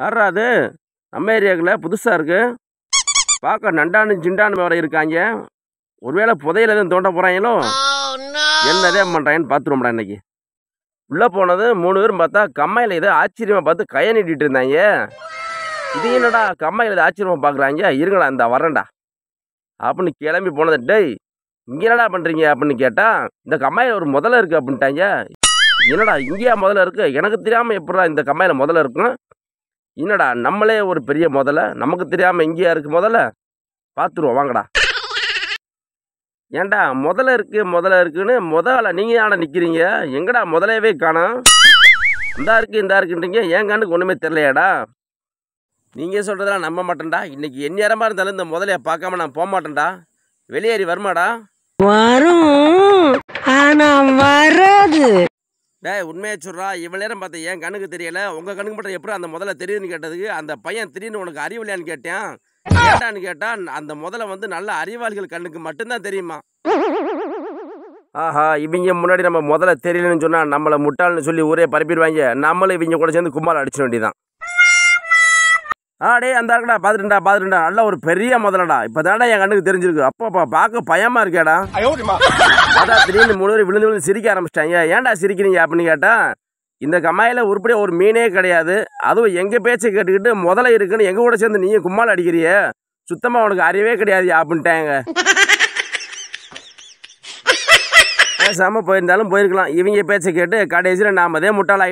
யாரா அது? நம்ம ஏரியாக்குள்ள புதுசாக இருக்கு. பார்க்க நண்டானு ஜிண்டானு வர இருக்காங்க. ஒருவேளை புதையில எதுவும் தோண்ட போகிறாங்களோ என்னதே பண்ணுறாங்கன்னு பார்த்துருவோம்டா இன்னைக்கு. உள்ளே போனது மூணு பேரும் பார்த்தா கம்மாயில் ஏதோ ஆச்சரியமாக பார்த்து கையை நீட்டிட்டு இருந்தாங்க. இது என்னடா கம்மாயில் ஏதோ ஆச்சரியமாக பார்க்குறாங்க? இருங்கடா இந்த வரேன்டா அப்படின்னு கிளம்பி போனது டேய் இங்கே என்னடா பண்ணுறீங்க அப்படின்னு கேட்டால் இந்த கம்மாயில் ஒரு முதல்ல இருக்குது அப்படின்ட்டாங்க. என்னடா இங்கேயா முதல்ல இருக்கு? எனக்கு தெரியாமல் எப்படா இந்த கம்மாயில் முதல்ல இருக்கும்? என்னடா நம்மளே ஒரு பெரிய முதல்ல நமக்கு தெரியாமல் இங்கேயா இருக்கு முதல்ல பார்த்துருவோம் வாங்கடா. ஏன்டா முதல்ல இருக்கு முதல்ல இருக்குன்னு முதல்ல நீங்கள் ஆட நிற்கிறீங்க எங்கடா முதலையவே காணும்? இந்தா இருக்கு இந்தா இருக்குன்றீங்க. ஏன் கண்ணுக்கு ஒன்றுமே தெரியலையாடா? நீங்கள் சொல்கிறதெல்லாம் நம்ப மாட்டேன்டா. இன்னைக்கு எந்நேரமாக இருந்தாலும் இந்த முதலைய பார்க்காம நான் போக மாட்டேன்டா. வெளியேறி வருமாடா? வரும். ஆனால் வராது. டேய் உண்மையை சொல்கிறா இவ்வளோ நேரம் பார்த்தேன் என் கண்ணுக்கு தெரியலை. உங்கள் கண்ணுக்கு மட்டும் எப்படி அந்த முதல்ல தெரியுதுன்னு கேட்டதுக்கு அந்த பையன் திடீர்னு உனக்கு அறிவில்லையான்னு கேட்டேன் கேட்டான்னு கேட்டால் அந்த முதல்ல வந்து நல்ல அறிவாளிகள் கண்ணுக்கு மட்டும்தான் தெரியுமா? ஆஹா இவங்க முன்னாடி நம்ம முதல்ல தெரியலன்னு சொன்னால் நம்மளை முட்டாள்னு சொல்லி ஊரே பரப்பிடுவாங்க. நம்மளும் இவங்க கூட சேர்ந்து கும்மால் அடிச்சிட வேண்டியதான் ஆ டேய் அந்த இருக்கடா பார்த்துட்டுடா பார்த்துட்டுடா நல்ல ஒரு பெரிய முதலடா. இப்போ என் கண்ணுக்கு தெரிஞ்சிருக்கு. அப்போ பார்க்க பயமா இருக்கேடா அதான் திடீர்னு மூணு பேர் விழுந்து விழுந்து சிரிக்க ஆரம்பிச்சிட்டாங்க. ஏன்டா சிரிக்கிறீங்க அப்படின்னு கேட்டா இந்த கம்மாயில் உருப்படியாக ஒரு மீனே கிடையாது. அதுவும் எங்கள் பேச்சை கேட்டுக்கிட்டு முதல்ல இருக்குன்னு எங்கள் கூட சேர்ந்து நீயும் கும்மால் அடிக்கிறிய? சுத்தமாக உனக்கு அறிவே கிடையாது அப்படின்ட்டாங்க. பேசாமல் போயிருந்தாலும் போயிருக்கலாம். இவங்க பேச்சை கேட்டு கடைசியில் நாம் அதே முட்டாள்